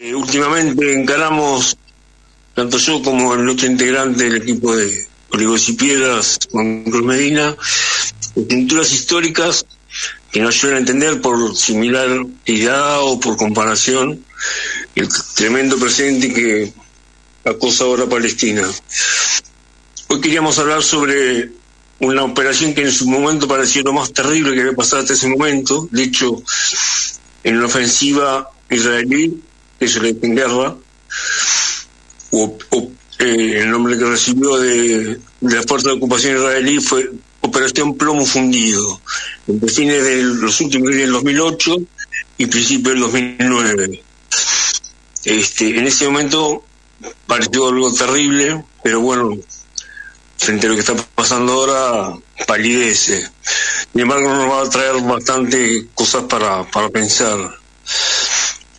Eh, últimamente encaramos, tanto yo como el otro integrante del equipo de Olivos y Piedras, Juan Cruz Medina, pinturas históricas que nos ayudan a entender por similaridad o por comparación el tremendo presente que acosa ahora Palestina. Hoy queríamos hablar sobre una operación que en su momento parecía lo más terrible que había pasado hasta ese momento. De hecho, en una ofensiva israelí, se le en guerra, el nombre que recibió de, la Fuerza de Ocupación Israelí fue Operación Plomo Fundido, entre fines de los últimos días del 2008 y principios del 2009. Este, en ese momento pareció algo terrible, pero bueno, frente a lo que está pasando ahora, palidece. Sin embargo, nos va a traer bastante cosas para, para pensar.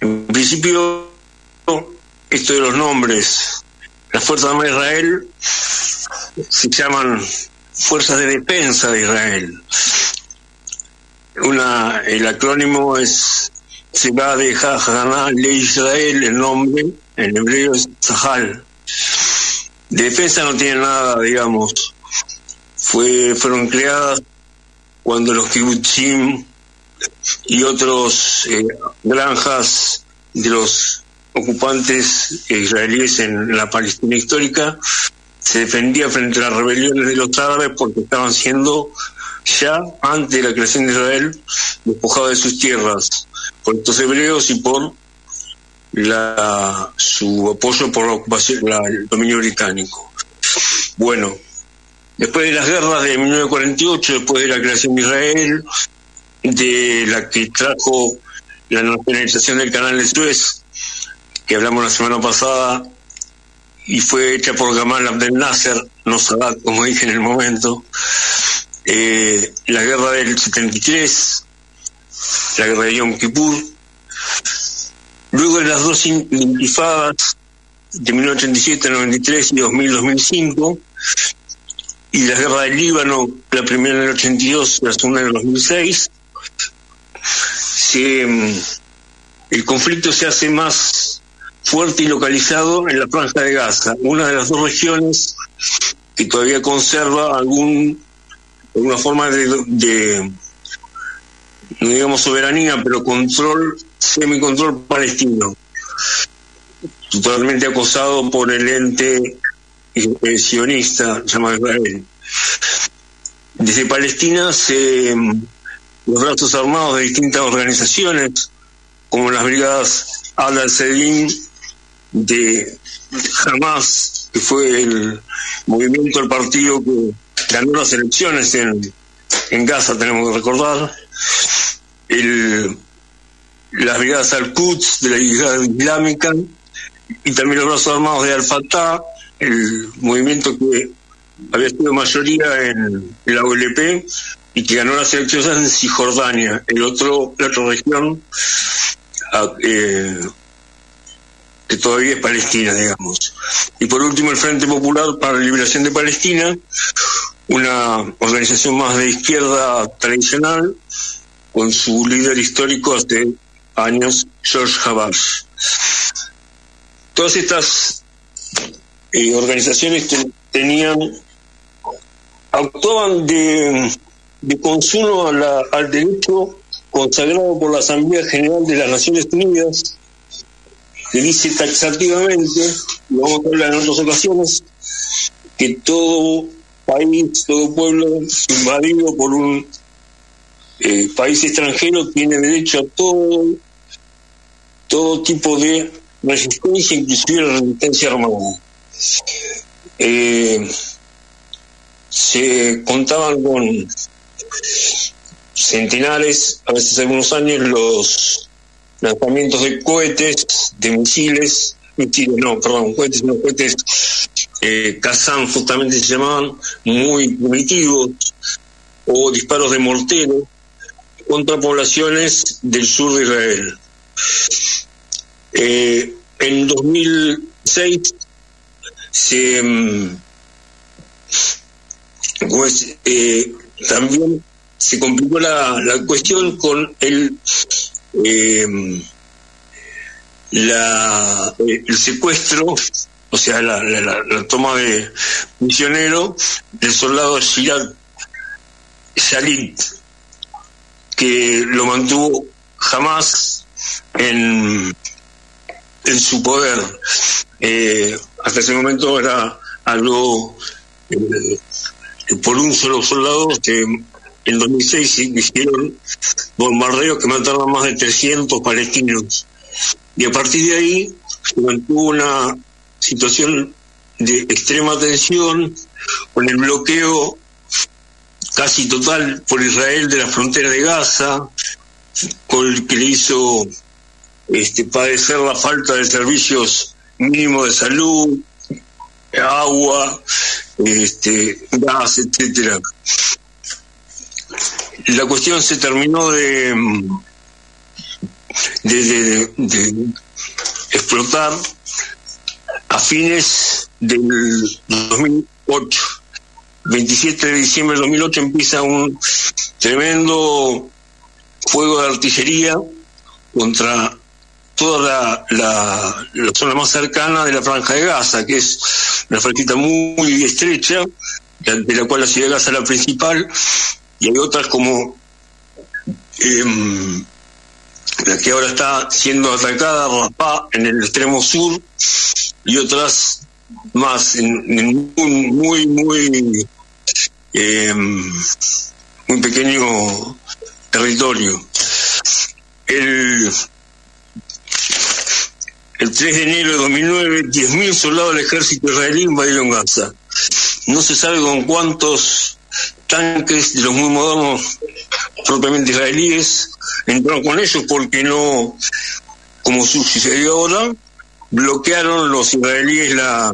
En principio, esto de los nombres, las fuerzas de Israel se llaman Fuerzas de Defensa de Israel. Una, el acrónimo es va de Hajana Le Israel, el nombre en hebreo es Zahal. De defensa no tiene nada, digamos. Fue, fueron creadas cuando los kibbutzim y otros eh, granjas de los ocupantes israelíes en la Palestina histórica se defendía frente a las rebeliones de los árabes porque estaban siendo ya antes de la creación de Israel despojados de sus tierras por estos hebreos y por su apoyo por la ocupación, el dominio británico. Bueno, después de las guerras de 1948, después de la creación de Israel, de la que trajo la nacionalización del canal de Suez, que hablamos la semana pasada, y fue hecha por Gamal Abdel Nasser, no Sadat, como dije en el momento, eh, la guerra del 73, la guerra de Yom Kippur, luego de las dos intifadas de 1987, 93 y 2000-2005, y la guerra del Líbano, la primera en el 82 y la segunda en el 2006, se, mm, el conflicto se hace más fuerte y localizado en la franja de Gaza, una de las dos regiones que todavía conserva algún alguna forma de, no digamos soberanía, pero control, semicontrol palestino, totalmente acosado por el ente sionista llamado Israel. Desde Palestina se los brazos armados de distintas organizaciones, como las brigadas Al-Sedin de Hamas, que fue el movimiento, el partido que ganó las elecciones en, en Gaza, tenemos que recordar, el, las brigadas Al-Quds de la Brigada Islámica y también los brazos armados de Al-Fatah, el movimiento que había sido mayoría en la OLP y que ganó las elecciones en Cisjordania, el otro, la otra región ah, eh, que todavía es Palestina, digamos. Y por último, el Frente Popular para la Liberación de Palestina, una organización más de izquierda tradicional, con su líder histórico hace años, George Habash. Todas estas eh, organizaciones tenían, actuaban de, de consumo al derecho consagrado por la Asamblea General de las Naciones Unidas, que dice taxativamente, y vamos a hablar en otras ocasiones, que todo país, todo pueblo invadido por un eh, país extranjero tiene derecho a todo, todo tipo de resistencia, inclusive la resistencia armada. Eh, se contaban con centenares, a veces algunos años, los lanzamientos de cohetes, de misiles, misiles no, perdón, cohetes, no, cohetes eh, justamente se llamaban, muy primitivos, o disparos de mortero, contra poblaciones del sur de Israel. Eh, en 2006 se pues, eh, también se complicó la, la, cuestión con el eh, la, eh, el secuestro, o sea, la, la, toma de misionero del soldado Shirad Shalit, que lo mantuvo jamás en, en su poder. Eh, hasta ese momento era algo por un solo soldado que en 2006 hicieron bombardeos que mataron a más de 300 palestinos. Y a partir de ahí se mantuvo una situación de extrema tensión con el bloqueo casi total por Israel de la frontera de Gaza, con el que le hizo este, padecer la falta de servicios mínimos de salud, agua, este, gas, etcétera. La cuestión se terminó de, de, de, explotar a fines del 2008. 27 de diciembre del 2008 empieza un tremendo fuego de artillería contra toda la, la, zona más cercana de la franja de Gaza, que es una franquita muy estrecha, de la cual la ciudad de Gaza es la principal, y hay otras como em, la que ahora está siendo atacada, Rafah, en el extremo sur, y otras más en, un muy, muy, em, muy pequeño territorio. El 3 de enero de 2009, 10.000 soldados del ejército israelí invadieron Gaza. No se sabe con cuántos tanques de los muy modernos, propiamente israelíes, entraron con ellos porque no, como sucedió ahora, bloquearon los israelíes la,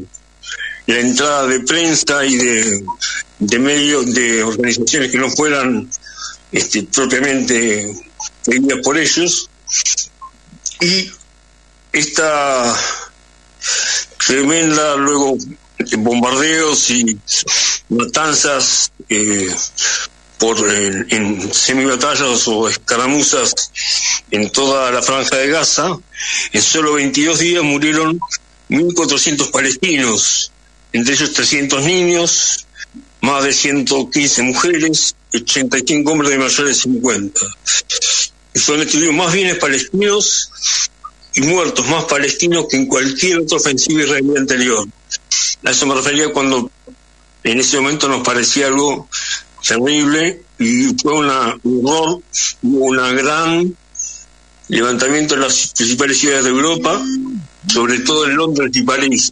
entrada de prensa y de, de medios, de organizaciones que no fueran este, propiamente seguidas por ellos. Y esta tremenda luego bombardeos y matanzas eh, por en, en semibatallas o escaramuzas en toda la franja de Gaza, en solo 22 días murieron 1.400 palestinos, entre ellos 300 niños, más de 115 mujeres, 85 hombres de mayores de 50. Y fueron destruidos más bienes palestinos y muertos más palestinos que en cualquier otra ofensiva israelí anterior. A eso me refería cuando en ese momento nos parecía algo terrible y fue una, un horror, hubo una gran levantamiento en las principales ciudades de Europa, sobre todo en Londres y París.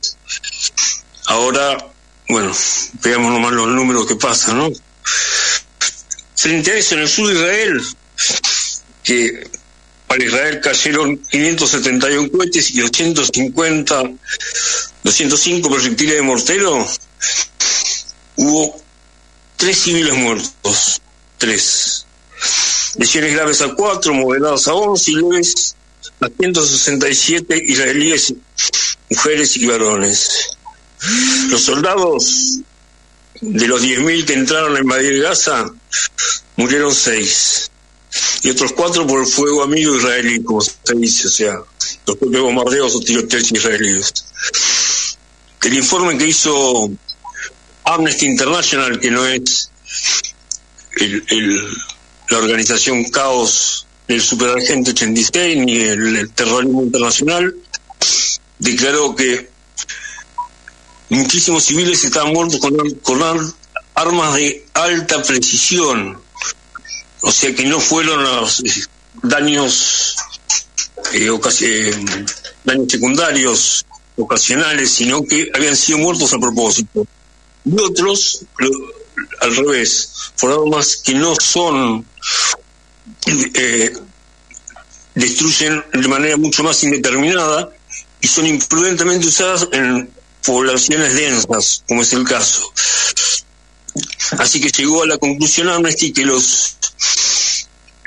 Ahora, bueno, veamos nomás los números que pasan, ¿no? Frente a eso, en el sur de Israel, que para Israel cayeron 571 cohetes y 850, 205 proyectiles de mortero. Hubo tres civiles muertos, tres. Lesiones graves a cuatro, moderadas a 11 y leves a 167 israelíes, mujeres y varones. Los soldados de los 10.000 que entraron a invadir Gaza murieron seis y otros cuatro por el fuego amigo israelí, como se dice, o sea, los propios bombardeos o tiroteos israelíes. El informe que hizo Amnesty International, que no es el, la organización Caos del Superagente 86 ni el, terrorismo internacional, declaró que muchísimos civiles estaban muertos con, con armas de alta precisión, o sea que no fueron los eh, daños, eh, eh, daños secundarios ocasionales, sino que habían sido muertos a propósito. Y otros, al revés, fueron armas que no son, destruyen de manera mucho más indeterminada y son imprudentemente usadas en poblaciones densas, como es el caso. Así que llegó a la conclusión Amnesty que los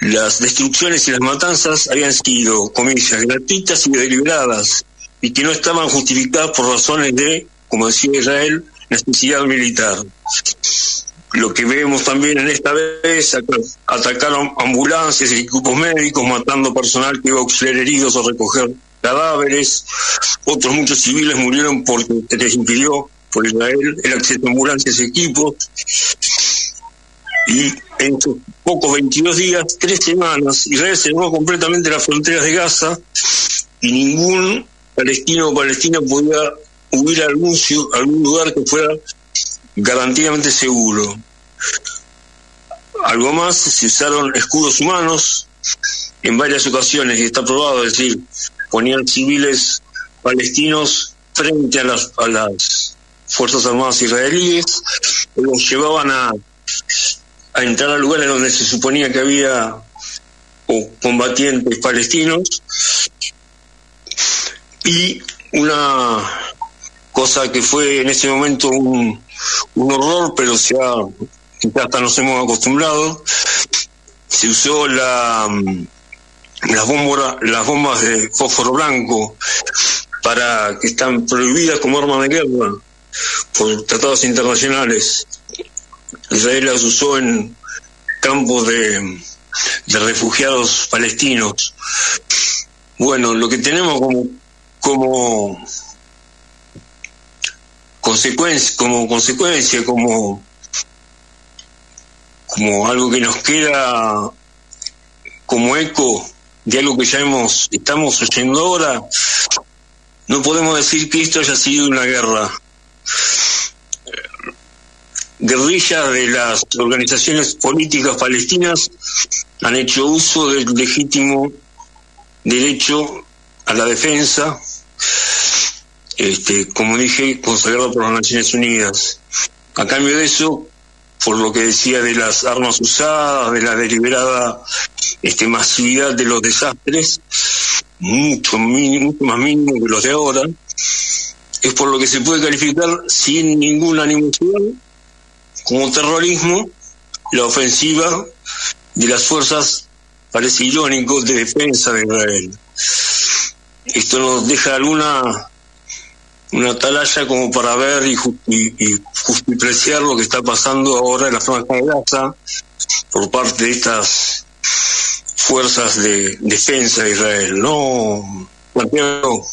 las destrucciones y las matanzas habían sido, comillas, gratuitas y deliberadas, y que no estaban justificadas por razones de, como decía Israel, necesidad militar. Lo que vemos también en esta vez, atacaron ambulancias y equipos médicos, matando personal que iba a auxiliar heridos o recoger cadáveres, otros muchos civiles murieron porque se les impidió por Israel el acceso a ambulancias, equipos, y en estos pocos 22 días, tres semanas, Israel cerró completamente las fronteras de Gaza y ningún palestino o palestina podía huir a algún, algún lugar que fuera garantidamente seguro. Algo más, se usaron escudos humanos en varias ocasiones, y está probado, es decir, ponían civiles palestinos frente a las, a las Fuerzas Armadas israelíes, los llevaban a, a entrar a lugares donde se suponía que había combatientes palestinos y una cosa que fue en ese momento un, un horror, pero ya, ya hasta nos hemos acostumbrado, se usó la, las, bombas, las bombas de fósforo blanco para que están prohibidas como arma de guerra por tratados internacionales. Israel las usó en campos de, refugiados palestinos. Bueno, lo que tenemos como, como consecuencia, como consecuencia, como, como algo que nos queda como eco de algo que ya hemos, estamos oyendo ahora, no podemos decir que esto haya sido una guerra. Guerrillas de las organizaciones políticas palestinas han hecho uso del legítimo derecho a la defensa este, como dije, consagrado por las Naciones Unidas. A cambio de eso, por lo que decía de las armas usadas, de la deliberada este, masividad de los desastres, mucho, mucho más mínimo que los de ahora, es por lo que se puede calificar sin ninguna animosidad como terrorismo la ofensiva de las fuerzas, parece irónico, de defensa de Israel. Esto nos deja alguna una atalaya como para ver y, y, justipreciar lo que está pasando ahora en la zona de Gaza por parte de estas fuerzas de defensa de Israel. No, Santiago.